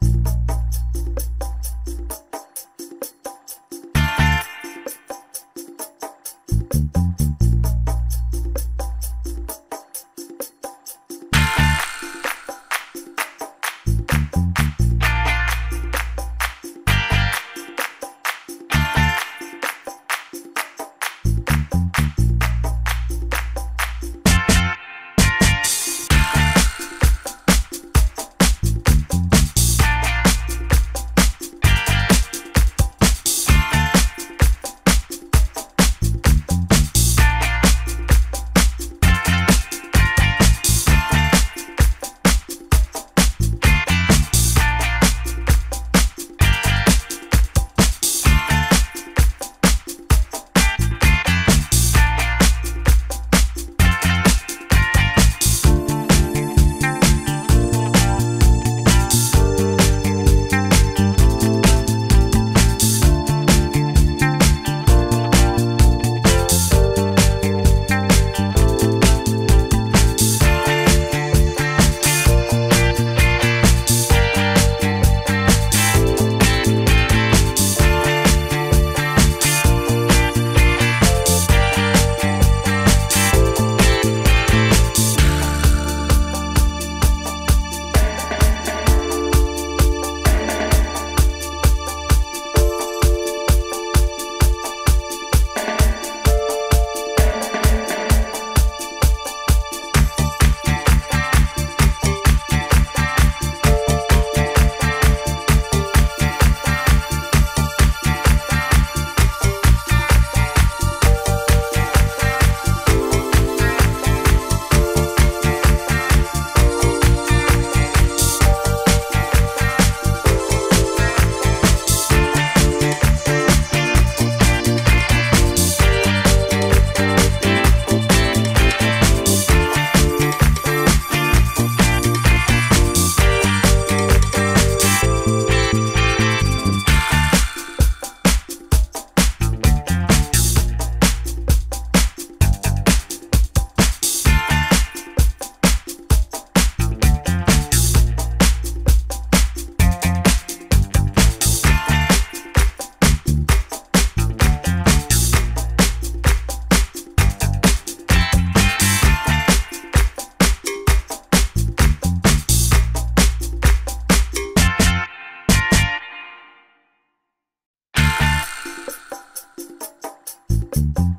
you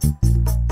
you